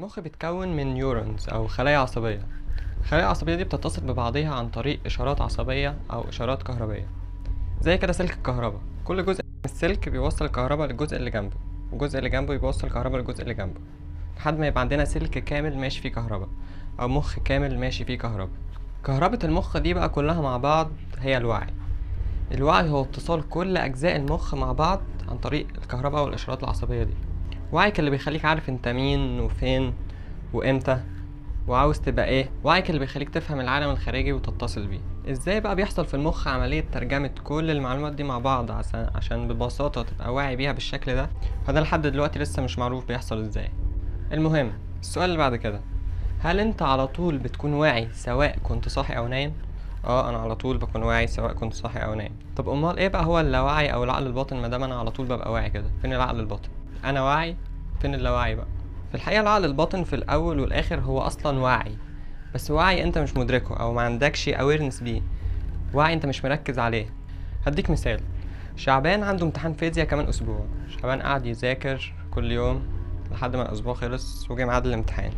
المخ بيتكون من نيورونز أو خلايا عصبية. الخلايا العصبية دي بتتصل ببعضها عن طريق إشارات عصبية أو إشارات كهربية. زي كده سلك الكهرباء. كل جزء من السلك بيوصل الكهرباء للجزء اللي جنبه. والجزء اللي جنبه بيوصل الكهرباء للجزء اللي جنبه. لحد ما يبقى عندنا سلك كامل ماشي فيه كهرباء أو مخ كامل ماشي فيه كهرباء. كهرباء المخ دي بقى كلها مع بعض هي الوعي. الوعي هو اتصال كل أجزاء المخ مع بعض عن طريق الكهرباء والإشارات العصبية دي. وعيك اللي بيخليك عارف انت مين وفين وامتى وعاوز تبقى إيه. وعيك اللي بيخليك تفهم العالم الخارجي وتتصل بيه. إزاي بقى بيحصل في المخ عملية ترجمة كل المعلومات دي مع بعض عشان ببساطة تبقى واعي بيها بالشكل ده؟ فده لحد دلوقتي لسه مش معروف بيحصل إزاي. المهم السؤال اللي بعد كده. هل انت على طول بتكون واعي سواء كنت صاحي أو نايم؟ آه أنا على طول بكون واعي سواء كنت صاحي أو نايم. طب أمال إيه بقى هو اللاوعي أو العقل الباطن ما دام أنا على طول ببقى واعي كده؟ فين العقل الباطن؟ أنا واعي؟ فين اللاوعي بقى؟ في الحقيقة العقل الباطن في الأول والآخر هو أصلا واعي. بس واعي أنت مش مدركه أو ما عندكش اويرنس بيه. واعي أنت مش مركز عليه. هديك مثال. شعبان عنده امتحان فيزياء كمان أسبوع. شعبان قعد يذاكر كل يوم لحد ما الأسبوع خلص وجه ميعاد الامتحان.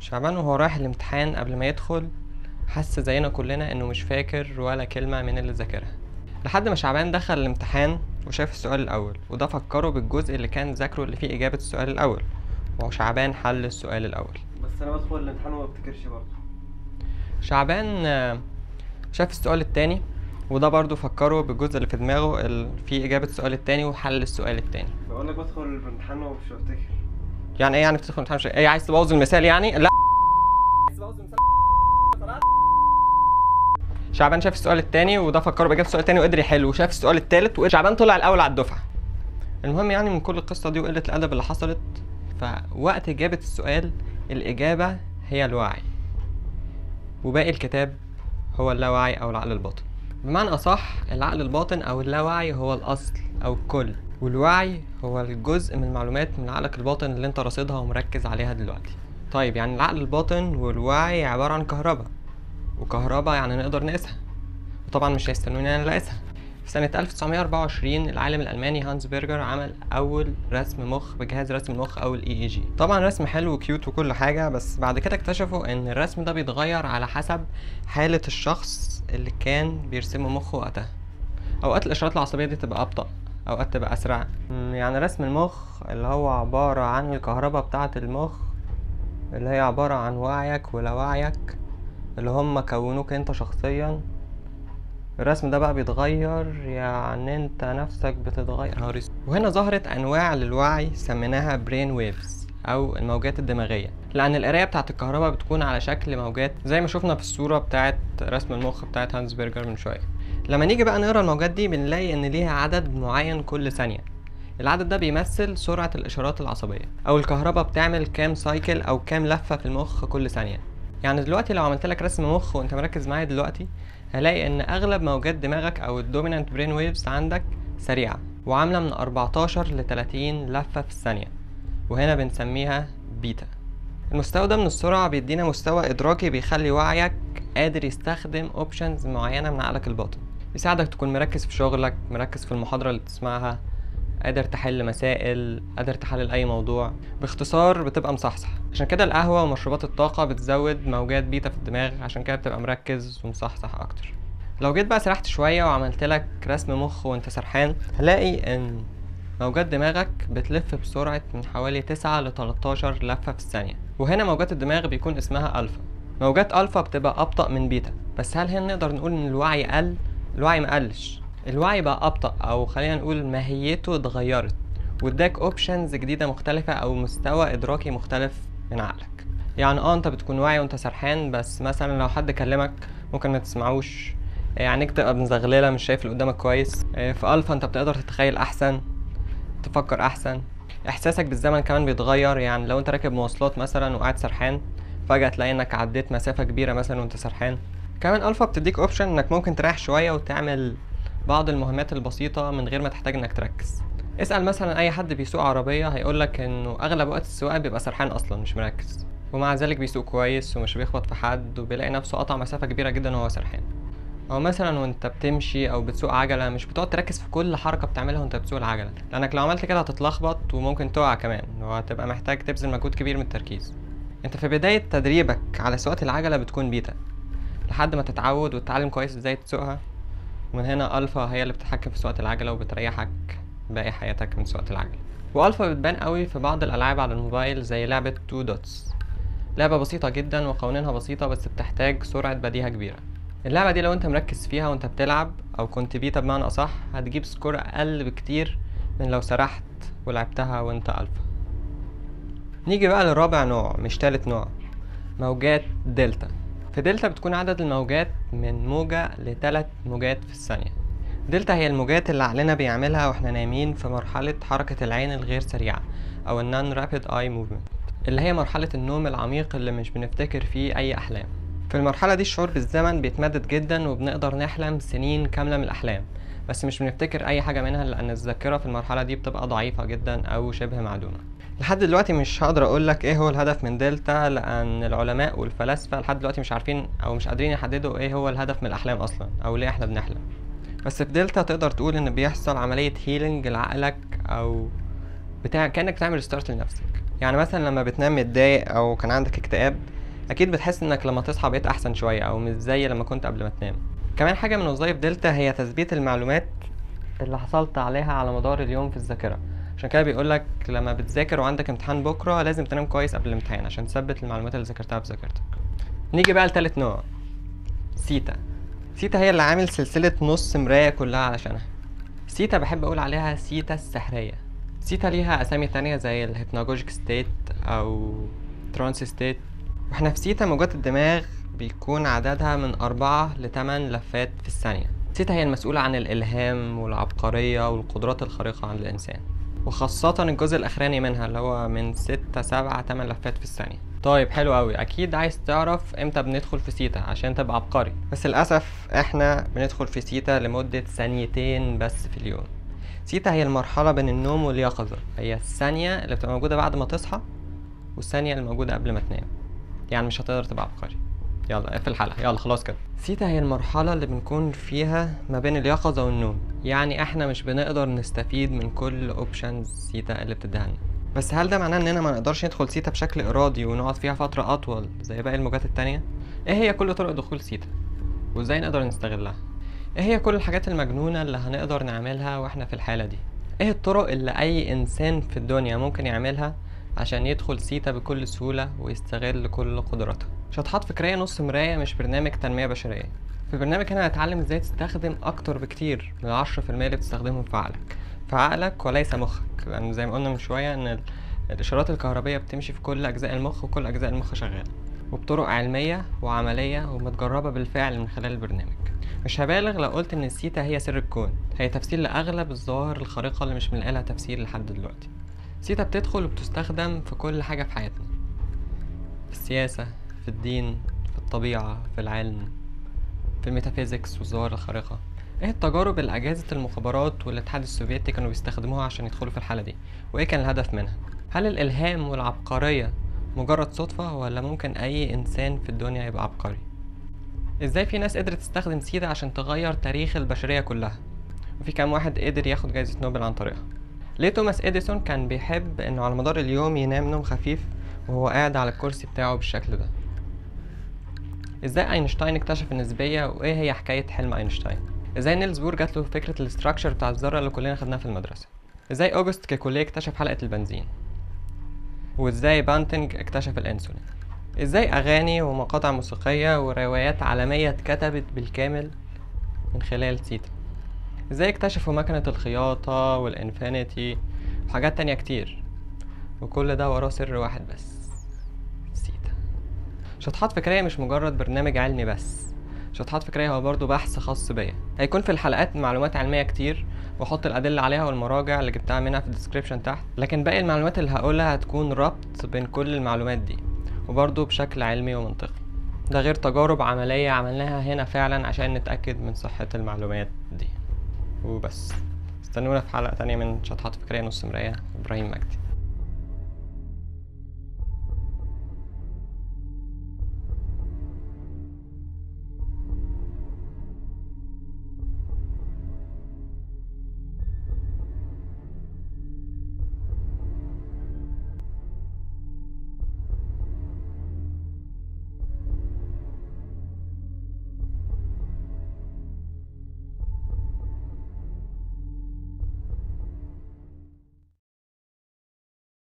شعبان وهو رايح الامتحان قبل ما يدخل حس زينا كلنا إنه مش فاكر ولا كلمة من اللي ذاكرها. لحد ما شعبان دخل الامتحان وشاف السؤال الأول وده فكره بالجزء اللي كان ذاكره اللي فيه إجابة السؤال الأول وشعبان حل السؤال الأول. بس أنا بدخل الامتحان وما بفتكرش برضه. شعبان آه، شاف السؤال التاني وده برضو فكره بالجزء اللي في دماغه اللي فيه إجابة السؤال التاني وحل السؤال التاني. بقول لك بدخل الامتحان ومش بفتكر. يعني إيه يعني بتدخل الامتحان؟ مش- إيه عايز تبوظ المثال يعني؟ لا. شعبان شاف السؤال التاني وده فكره باجابه السؤال التاني وقدر يحله وشاف السؤال التالت وشعبان طلع الأول على الدفعة. المهم يعني من كل القصة دي وقلة الأدب اللي حصلت فوقت إجابة السؤال الإجابة هي الوعي. وباقي الكتاب هو اللاوعي أو العقل الباطن. بمعنى أصح العقل الباطن أو اللاوعي هو الأصل أو الكل والوعي هو الجزء من المعلومات من عقلك الباطن اللي أنت راصدها ومركز عليها دلوقتي. طيب يعني العقل الباطن والوعي عبارة عن كهرباء. وكهرباء يعني نقدر نقيسها. وطبعا مش هيستنوني أنا اقيسها في سنة 1924 العالم الألماني هانز بيرجر عمل أول رسم مخ بجهاز رسم المخ أو ال EEG طبعا رسم حلو و cute وكل حاجة بس بعد كده اكتشفوا إن الرسم ده بيتغير على حسب حالة الشخص اللي كان بيرسمه مخه وقتها. أوقات الإشارات العصبية دي تبقى أبطأ أوقات تبقى أسرع. يعني رسم المخ اللي هو عبارة عن الكهرباء بتاعة المخ اللي هي عبارة عن وعيك ولاوعيك اللي هم كونوك انت شخصيا. الرسم ده بقى بيتغير يعني انت نفسك بتتغير. وهنا ظهرت أنواع للوعي سميناها brain waves أو الموجات الدماغية. لأن القراية بتاعت الكهرباء بتكون على شكل موجات زي ما شفنا في الصورة بتاعت رسم المخ بتاعت هانز بيرجر من شوية. لما نيجي بقى نقرأ الموجات دي بنلاقي إن ليها عدد معين كل ثانية. العدد ده بيمثل سرعة الإشارات العصبية أو الكهرباء بتعمل كام cycle أو كام لفة في المخ كل ثانية. يعني دلوقتي لو عملت لك رسم مخ وانت مركز معايا دلوقتي هلاقي إن أغلب موجات دماغك أو ال dominant brain waves عندك سريعة وعاملة من 14 ل 30 لفة في الثانية وهنا بنسميها بيتا. المستوى ده من السرعة بيدينا مستوى إدراكي بيخلي وعيك قادر يستخدم options معينة من عقلك الباطن. بيساعدك تكون مركز في شغلك مركز في المحاضرة اللي بتسمعها قادر تحل مسائل قادر تحلل اي موضوع باختصار بتبقى مصحصح. عشان كده القهوة ومشروبات الطاقة بتزود موجات بيتا في الدماغ عشان كده بتبقى مركز ومصحصح أكتر. لو جيت بقى سرحت شوية وعملت لك رسم مخ وانت سرحان هلاقي إن موجات دماغك بتلف بسرعة من حوالي 9 ل 13 لفة في الثانية. وهنا موجات الدماغ بيكون اسمها ألفا. موجات ألفا بتبقى أبطأ من بيتا. بس هل هنا نقدر نقول إن الوعي قل؟ الوعي مقلش. الوعي بقى أبطأ أو خلينا نقول ماهيته اتغيرت واداك options جديدة مختلفة أو مستوى إدراكي مختلف من عقلك. يعني آه أنت بتكون واعي وأنت سرحان بس مثلا لو حد كلمك ممكن ما تسمعوش. عينيك تبقى مزغللة مش شايف اللي قدامك كويس. في ألفا أنت بتقدر تتخيل أحسن تفكر أحسن. إحساسك بالزمن كمان بيتغير. يعني لو أنت راكب مواصلات مثلا وقاعد سرحان فجأة تلاقي إنك عديت مسافة كبيرة مثلا وأنت سرحان. كمان ألفا بتديك اوبشن إنك ممكن تريح شوية وتعمل بعض المهمات البسيطة من غير ما تحتاج إنك تركز. اسأل مثلا أي حد بيسوق عربية هيقولك إنه أغلب وقت السواقة بيبقى سرحان أصلا مش مركز. ومع ذلك بيسوق كويس ومش بيخبط في حد وبيلاقي نفسه قطع مسافة كبيرة جدا وهو سرحان. أو مثلا وأنت بتمشي أو بتسوق عجلة مش بتقعد تركز في كل حركة بتعملها وأنت بتسوق العجلة. لأنك لو عملت كده هتتلخبط وممكن تقع كمان وهتبقى محتاج تبذل مجهود كبير من التركيز. أنت في بداية تدريبك على سواقة العجلة بتكون بيتا لحد ما تتعود وتتعلم كويس إزاي تسوقها؟ ومن هنا ألفا هي اللي بتتحكم في سواقة العجلة وبتريحك باقي حياتك من سواقة العجلة. وألفا بتبان قوي في بعض الألعاب على الموبايل زي لعبة Two Dots لعبة بسيطة جدا وقوانينها بسيطة بس بتحتاج سرعة بديهة كبيرة. اللعبة دي لو أنت مركز فيها وأنت بتلعب أو كنت بيتا بمعنى أصح هتجيب score أقل بكتير من لو سرحت ولعبتها وأنت ألفا. نيجي بقى لرابع نوع مش تالت نوع موجات دلتا. في دلتا بتكون عدد الموجات من موجة لتلات موجات في الثانية. دلتا هي الموجات اللي عقلنا بيعملها وإحنا نايمين في مرحلة حركة العين الغير سريعة أو ال non rapid eye movement اللي هي مرحلة النوم العميق اللي مش بنفتكر فيه أي أحلام. في المرحلة دي الشعور بالزمن بيتمدد جدا وبنقدر نحلم سنين كاملة من الأحلام بس مش بنفتكر أي حاجة منها لأن الذاكرة في المرحلة دي بتبقى ضعيفة جدا أو شبه معدومة. لحد دلوقتي مش هقدر أقولك إيه هو الهدف من دلتا لأن العلماء والفلاسفة لحد دلوقتي مش عارفين أو مش قادرين يحددوا إيه هو الهدف من الأحلام أصلا أو ليه إحنا بنحلم. بس في دلتا تقدر تقول إن بيحصل عملية healing لعقلك أو بتاع كأنك بتعمل restart لنفسك. يعني مثلا لما بتنام متضايق أو كان عندك اكتئاب أكيد بتحس إنك لما تصحى بقيت أحسن شوية أو مش زي لما كنت قبل ما تنام. كمان حاجة من وظائف دلتا هي تثبيت المعلومات اللي حصلت عليها على مدار اليوم في الذاكرة. عشان كده بيقولك لما بتذاكر وعندك امتحان بكرة لازم تنام كويس قبل الامتحان عشان تثبت المعلومات اللي ذاكرتها في ذاكرتك. نيجي بقى لتالت نوع سيتا. سيتا هي اللي عامل سلسلة نص مراية كلها علشانها. سيتا بحب أقول عليها سيتا السحرية. سيتا ليها أسامي تانية زي ال hypnagogic state أو trance state. وإحنا في سيتا موجات الدماغ بيكون عددها من أربعة لتمن لفات في الثانية. سيتا هي المسؤولة عن الإلهام والعبقرية والقدرات الخارقة عند الإنسان. وخاصة الجزء الأخراني منها اللي هو من ستة سبعة تمن لفات في الثانية. طيب حلو أوي. أكيد عايز تعرف إمتى بندخل في سيتا عشان تبقى عبقري. بس للأسف إحنا بندخل في سيتا لمدة ثانيتين بس في اليوم. سيتا هي المرحلة بين النوم واليقظة. هي الثانية اللي بتبقى موجودة بعد ما تصحى والثانية اللي موجودة قبل ما تنام. يعني مش هتقدر تبقى عبقري. يلا اقفل الحلقة. يلا خلاص كده. سيتا هي المرحلة اللي بنكون فيها ما بين اليقظة والنوم يعني إحنا مش بنقدر نستفيد من كل options سيتا اللي بتديها لنا. بس هل ده معناه إننا ما نقدرش ندخل سيتا بشكل إرادي ونقعد فيها فترة أطول زي باقي الموجات التانية؟ إيه هي كل طرق دخول سيتا؟ وإزاي نقدر نستغلها؟ إيه هي كل الحاجات المجنونة اللي هنقدر نعملها وإحنا في الحالة دي؟ إيه الطرق اللي أي إنسان في الدنيا ممكن يعملها عشان يدخل سيتا بكل سهولة ويستغل كل قدراته. شطحات فكرية نص مراية مش برنامج تنمية بشرية. في البرنامج هنا هتعلم إزاي تستخدم أكتر بكتير من العشرة في المية اللي بتستخدمهم في عقلك. في عقلك وليس مخك. لأن زي ما قلنا من شوية إن ال- الإشارات الكهربية بتمشي في كل أجزاء المخ وكل أجزاء المخ شغالة. وبطرق علمية وعملية ومتجربة بالفعل من خلال البرنامج. مش هبالغ لو قلت إن السيتا هي سر الكون. هي تفسير لأغلب الظواهر الخارقة اللي مش بنلاقي لها تفسير لحد دلوقتي. سيتا بتدخل وبتستخدم في كل حاجة في حياتنا. في السياسة في الدين في الطبيعة في العلم في ال metaphysics والظواهر الخارقة. إيه التجارب اللي أجهزة المخابرات والاتحاد السوفيتي كانوا بيستخدموها عشان يدخلوا في الحالة دي؟ وإيه كان الهدف منها؟ هل الإلهام والعبقرية مجرد صدفة ولا ممكن أي إنسان في الدنيا يبقى عبقري؟ إزاي في ناس قدرت تستخدم سيتا عشان تغير تاريخ البشرية كلها؟ وفي كام واحد قدر ياخد جايزة نوبل عن طريقها؟ ليه توماس إديسون كان بيحب إنه على مدار اليوم ينام نوم خفيف وهو قاعد على الكرسي بتاعه بالشكل ده؟ إزاي أينشتاين اكتشف النسبية وإيه هي حكاية حلم أينشتاين؟ إزاي نيلز بور جات له فكرة ال structure بتاع الذرة اللي كلنا خدناها في المدرسة؟ إزاي أوجست كيكوليه اكتشف حلقة البنزين؟ وإزاي بانتنج اكتشف الإنسولين؟ إزاي أغاني ومقاطع موسيقية وروايات عالمية اتكتبت بالكامل من خلال سيتا؟ إزاي اكتشفوا مكنة الخياطة وال infinity وحاجات تانية كتير. وكل ده وراه سر واحد بس سيتا. شطحات فكرية مش مجرد برنامج علمي بس. شطحات فكرية هو برضه بحث خاص بيا. هيكون في الحلقات معلومات علمية كتير واحط الأدلة عليها والمراجع اللي جبتها منها في ال description تحت. لكن باقي المعلومات اللي هقولها هتكون ربط بين كل المعلومات دي وبرضه بشكل علمي ومنطقي. ده غير تجارب عملية عملناها هنا فعلا عشان نتأكد من صحة المعلومات دي. وبس. استنونا في حلقة تانية من شطحات فكرية نص مراية. إبراهيم مجدي.